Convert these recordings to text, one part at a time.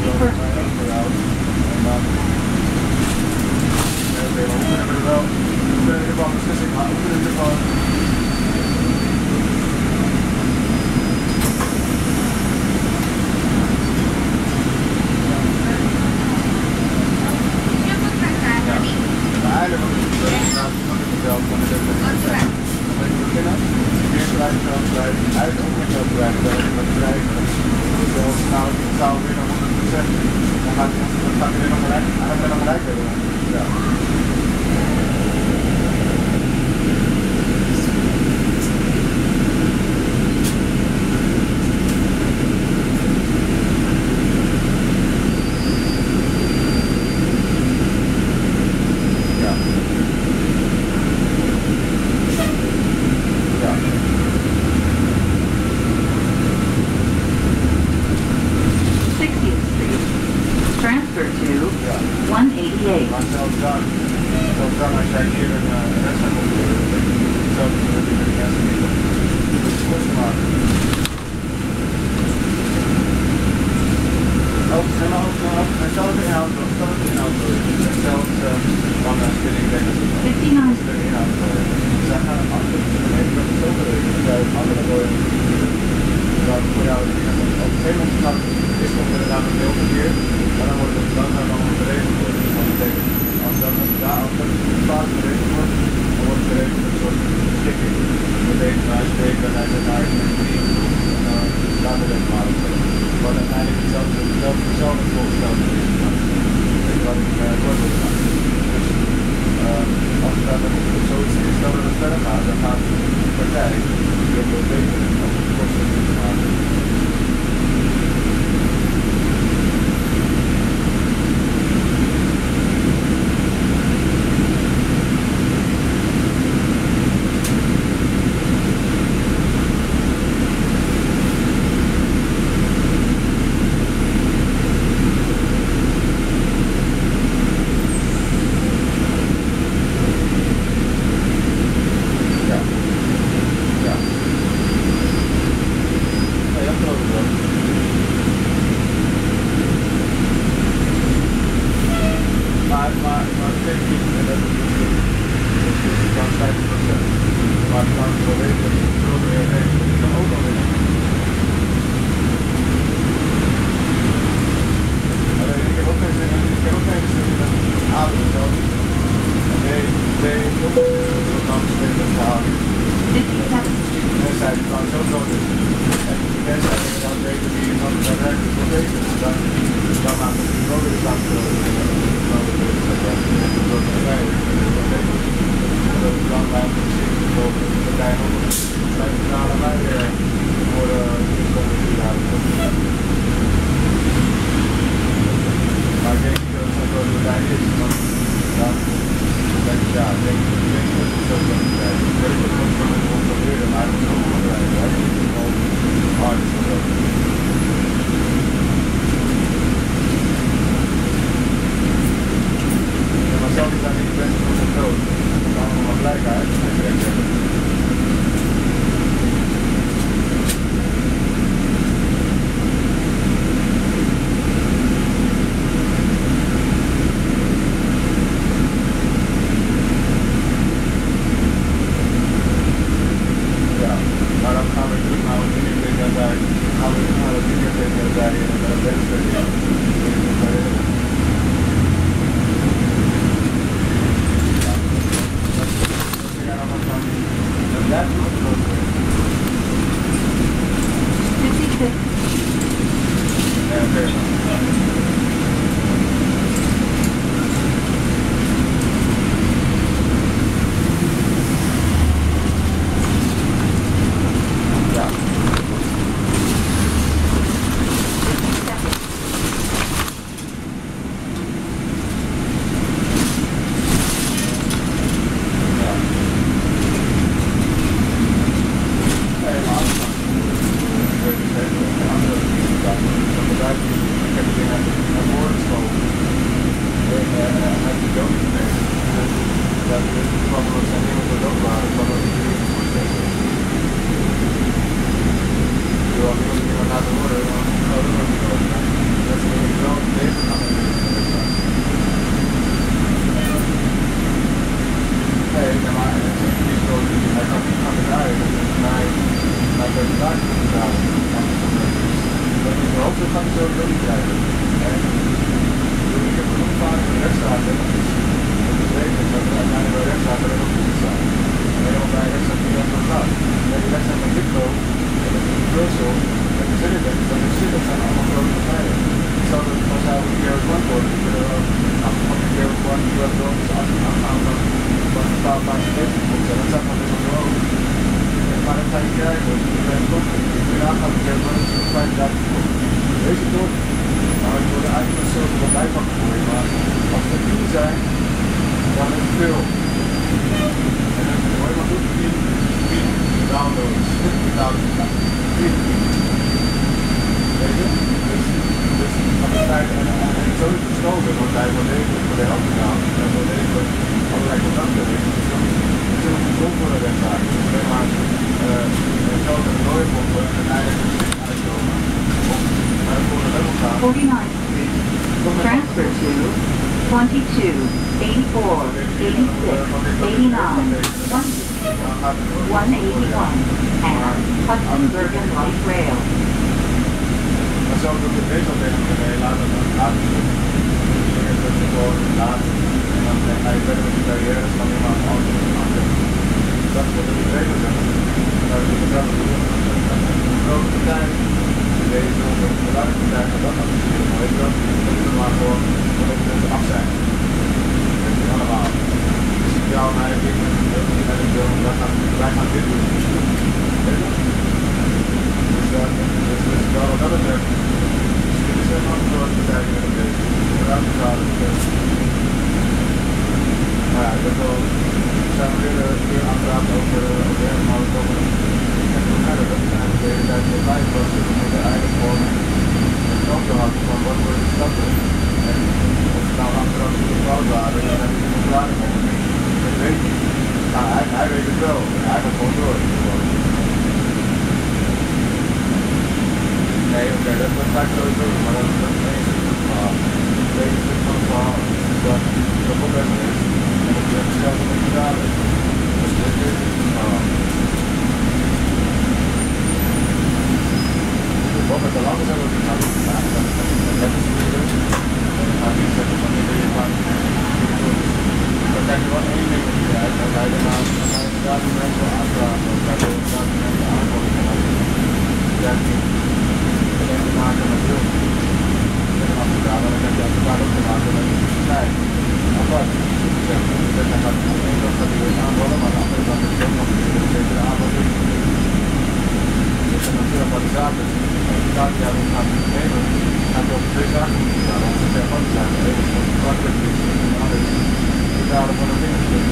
Over. Gracias. Done, done, done. sono stati sono stati That's about my business, dat it's up on the road. And het the time you een out, you're going to look een it. You're not going to een toch? Ik wilde eigenlijk een soort van bijpak maar als het niet zijn, and Hudson Bergen Light Rail. Maar zo doe ik deze al tegen me mee, laat het dan laten doen. Dus ik heb het gewoon laten. En dan ga je verder met je carrière, dan kan iemand anders maken. Dat is wat ik zeggen. Nou, ik moet zelf doen. Een grote partij, deze belangrijk partij, gaat dat weet je wel, dat is maar gewoon dat af zijn. Dat is allemaal. Dus ik jou en mij, ik en ik wil, wij gaan dit doen. Weet je? Dus, uh, dus, dus wel wat dat betreft, misschien is er nog een met een het Maar ben wel, we zijn weer, weer aan het over, over helemaal komen. En toen verder, dat eigenlijk de hele tijd heel blij was. Een kant hadden van wat de. En het de dan heb ik er klaar mee. Dat weet ik. Nou, hij, weet het wel. Hij gewoon door. Robert, the long as I was in Pakistan, that was really good. yardımını bekliyoruz.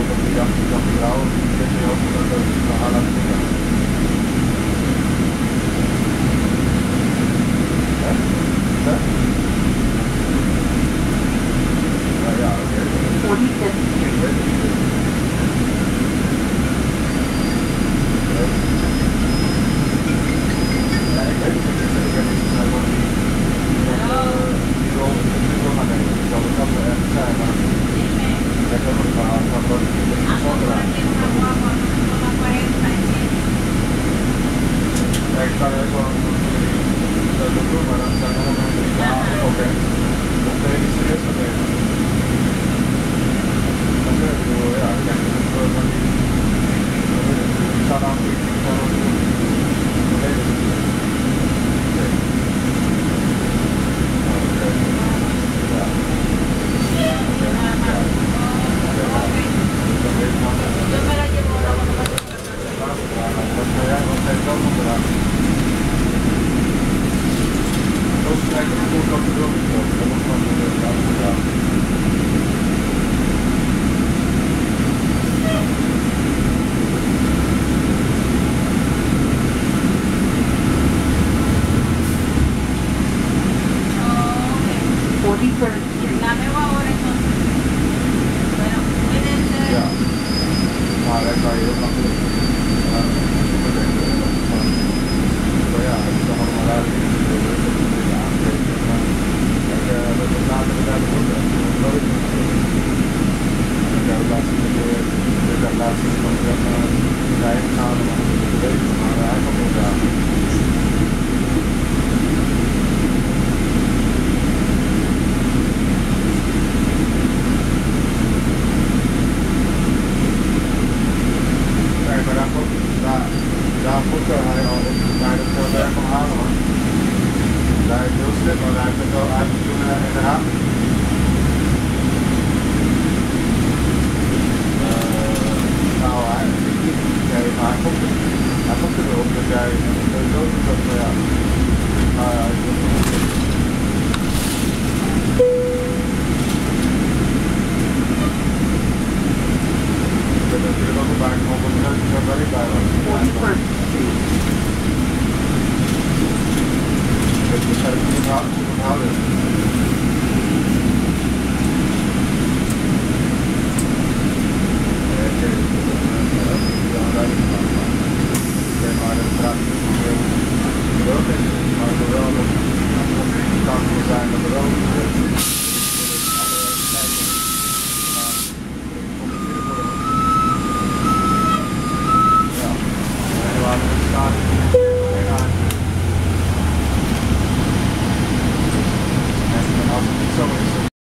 Obrigado. Grau. deeper.